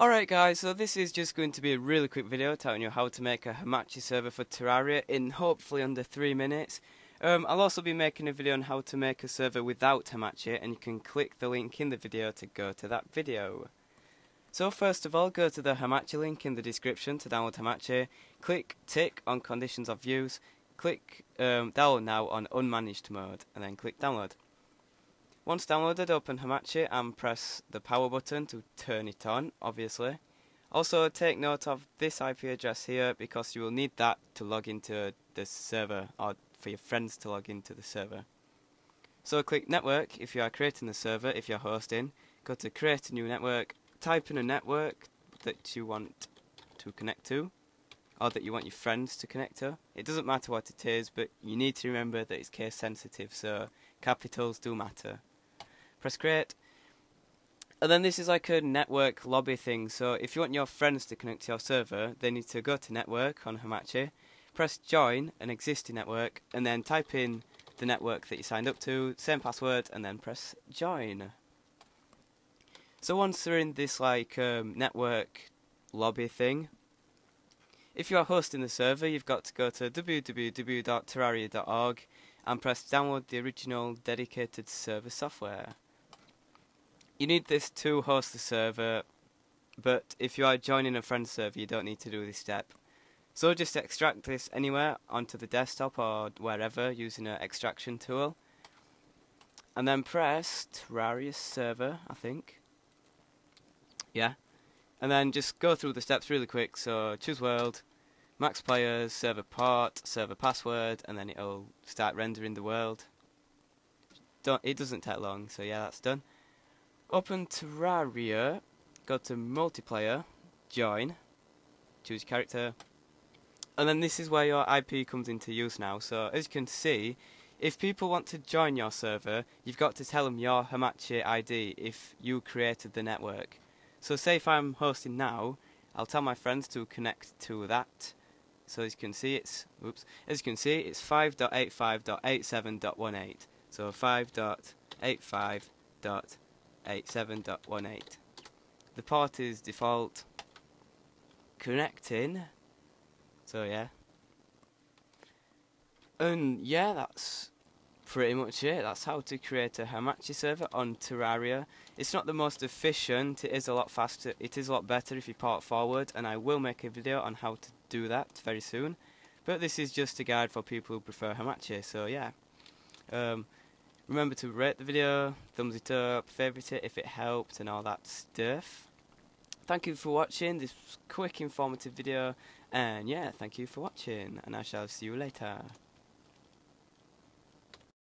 Alright guys, so this is just going to be a really quick video telling you how to make a Hamachi server for Terraria in hopefully under 3 minutes. Um, I'll also be making a video on how to make a server without Hamachi and you can click the link in the video to go to that video. So first of all, go to the Hamachi link in the description to download Hamachi, click tick on conditions of use, click um, download now on unmanaged mode and then click download. Once downloaded, open Hamachi and press the power button to turn it on, obviously. Also, take note of this IP address here because you will need that to log into the server or for your friends to log into the server. So click network if you are creating the server, if you're hosting. Go to create a new network, type in a network that you want to connect to or that you want your friends to connect to. It doesn't matter what it is, but you need to remember that it's case sensitive, so capitals do matter press create. And then this is like a network lobby thing. So if you want your friends to connect to your server, they need to go to network on Hamachi, press join an existing network, and then type in the network that you signed up to, same password, and then press join. So once they're in this like um, network lobby thing, if you are hosting the server, you've got to go to www.terraria.org and press download the original dedicated server software. You need this to host the server, but if you are joining a friend server, you don't need to do this step. So just extract this anywhere onto the desktop or wherever using an extraction tool. And then press Terraria server, I think. Yeah. And then just go through the steps really quick. So choose world, max players, server port, server password, and then it'll start rendering the world. Don't, it doesn't take long, so yeah, that's done. Open Terraria, go to multiplayer, join, choose character, and then this is where your IP comes into use now. So as you can see, if people want to join your server, you've got to tell them your Hamachi ID if you created the network. So say if I'm hosting now, I'll tell my friends to connect to that. So as you can see, it's oops. As you can see, it's 5.85.87.18. So 5.85. 87.18. The port is default connecting. So yeah. And yeah, that's pretty much it. That's how to create a Hamachi server on Terraria. It's not the most efficient, it is a lot faster, it is a lot better if you port forward, and I will make a video on how to do that very soon. But this is just a guide for people who prefer Hamachi, so yeah. Um, Remember to rate the video, thumbs it up, favourite it if it helped and all that stuff. Thank you for watching this quick informative video and yeah, thank you for watching and I shall see you later.